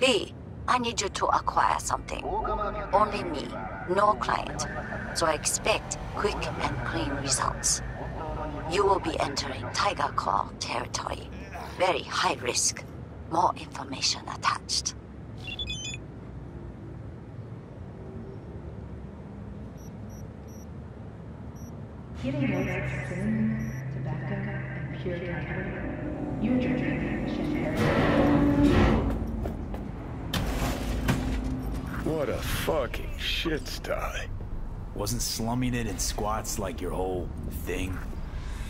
Lee, I need you to acquire something. Only me, no client. So I expect quick and clean results. You will be entering Tyger Claw territory. Very high risk. More information attached. Giving notes tobacco, and pure tiger. You're drinking champagne. What a fucking shit sty. Wasn't slumming it in squats like your whole thing?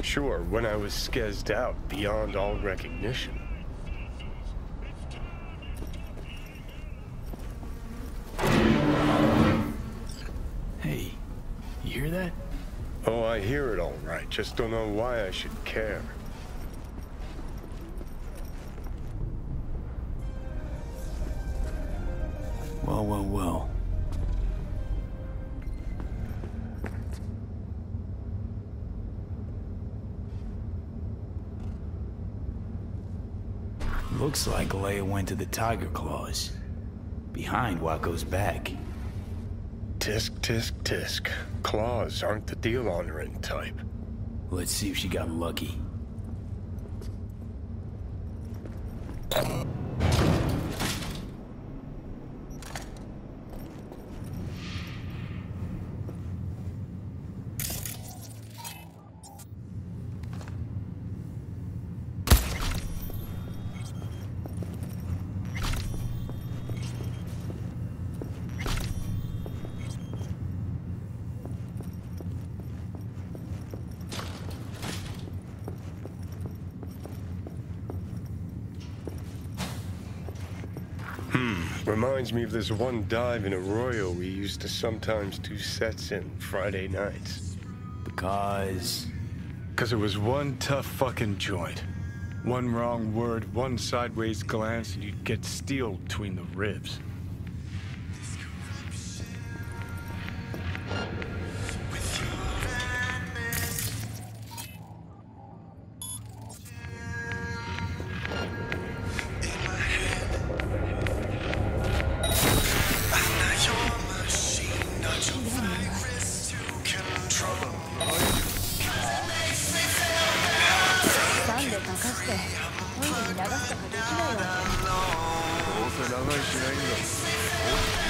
Sure, when I was skezzed out beyond all recognition. Hey, you hear that? Oh, I hear it all right. Just don't know why I should care. Well. Looks like Leah went to the Tyger Claws. Behind Wakako's back. Tisk, tisk, tisk. Claws aren't the deal honoring type. Let's see if she got lucky. Hmm. Reminds me of this one dive in Arroyo we used to sometimes do sets in Friday nights. Because... Because it was one tough fucking joint. One wrong word, one sideways glance, and you'd get steel between the ribs. なしないんだ。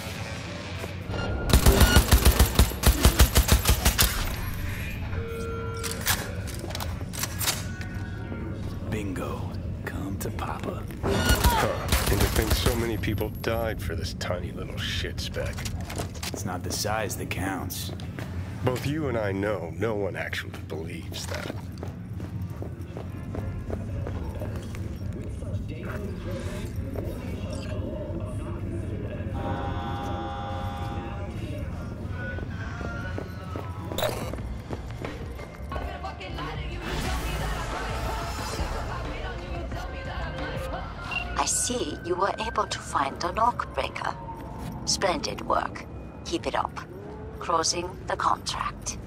Come to Papa. Huh. And to think so many people died for this tiny little shit speck. It's not the size that counts. Both you and I know no one actually believes that. I see you were able to find the lock breaker. Splendid work. Keep it up. Closing the contract.